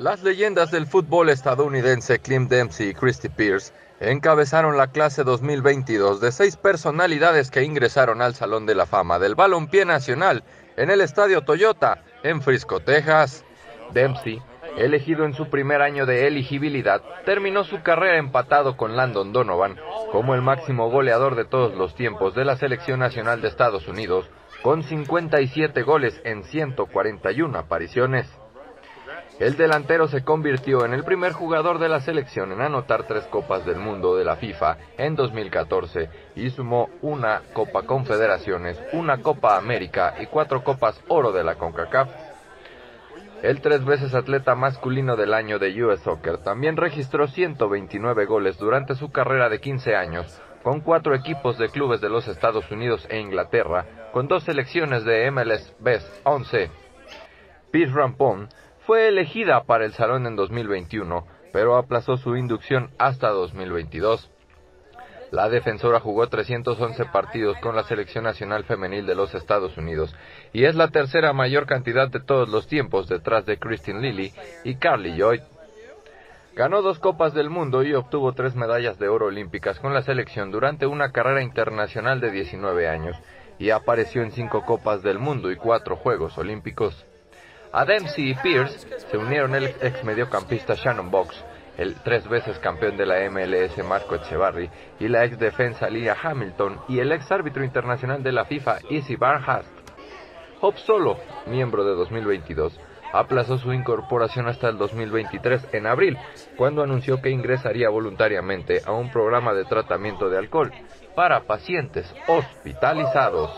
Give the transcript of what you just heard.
Las leyendas del fútbol estadounidense Clint Dempsey y Christy Pierce encabezaron la clase 2022 de seis personalidades que ingresaron al Salón de la Fama del Balompié Nacional en el Estadio Toyota en Frisco, Texas. Dempsey, elegido en su primer año de elegibilidad, terminó su carrera empatado con Landon Donovan como el máximo goleador de todos los tiempos de la Selección Nacional de Estados Unidos, con 57 goles en 141 apariciones. El delantero se convirtió en el primer jugador de la selección en anotar tres Copas del Mundo de la FIFA en 2014 y sumó una Copa Confederaciones, una Copa América y cuatro Copas Oro de la CONCACAF. El tres veces atleta masculino del año de US Soccer también registró 129 goles durante su carrera de 15 años, con cuatro equipos de clubes de los Estados Unidos e Inglaterra, con dos selecciones de MLS Best 11. Pete Rampon fue elegida para el Salón en 2021, pero aplazó su inducción hasta 2022. La defensora jugó 311 partidos con la selección nacional femenil de los Estados Unidos y es la tercera mayor cantidad de todos los tiempos detrás de Christine Lilly y Carly Lloyd. Ganó dos Copas del Mundo y obtuvo tres medallas de oro olímpicas con la selección durante una carrera internacional de 19 años y apareció en cinco Copas del Mundo y cuatro Juegos Olímpicos. A y Pierce se unieron el ex mediocampista Shannon Box, el tres veces campeón de la MLS Marco Echevarri y la ex defensa Leah Hamilton y el ex árbitro internacional de la FIFA Izzy Barnhast. Hope Solo, miembro de 2022, aplazó su incorporación hasta el 2023 en abril, cuando anunció que ingresaría voluntariamente a un programa de tratamiento de alcohol para pacientes hospitalizados.